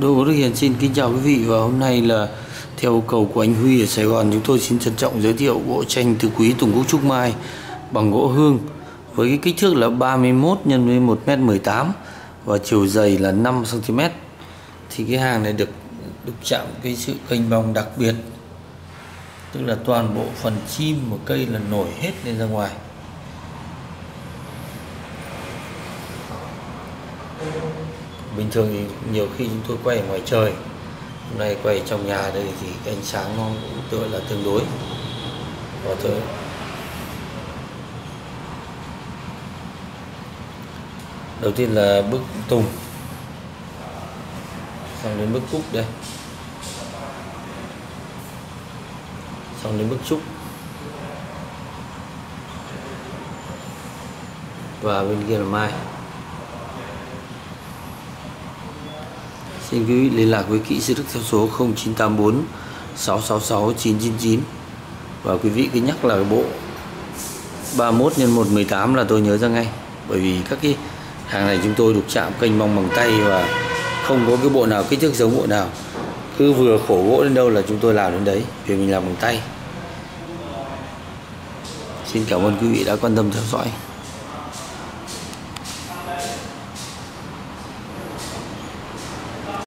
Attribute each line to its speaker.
Speaker 1: Đỗ Đức Hiền xin kính chào quý vị và hôm nay là theo yêu cầu của anh Huy ở Sài Gòn, chúng tôi xin trân trọng giới thiệu bộ tranh từ quý Tùng Quốc Trúc Mai bằng gỗ hương với cái kích thước là 31 x 1m18 và chiều dày là 5 cm. Thì cái hàng này được được chạm cái sự kênh bong đặc biệt, tức là toàn bộ phần chim của cây là nổi hết lên ra ngoài bình thường thì nhiều khi chúng tôi quay ở ngoài trời, hôm nay quay trong nhà đây thì cái ánh sáng nó cũng tựa là tương đối. Và thôi. Đầu tiên là bức tùng. Xong đến bức cúc đây. Xong đến bức trúc. Và bên kia là mai. Xin quý vị liên lạc với kỹ sư Đức theo số 0984 666 999 và quý vị cứ nhắc là bộ 31 x 118 là tôi nhớ ra ngay. Bởi vì các cái hàng này chúng tôi đục chạm kênh bong bằng tay và không có cái bộ nào kích thước giống bộ nào cứ vừa khổ gỗ đến đâu là chúng tôi làm đến đấy, vì mình làm bằng tay. Xin cảm ơn quý vị đã quan tâm theo dõi.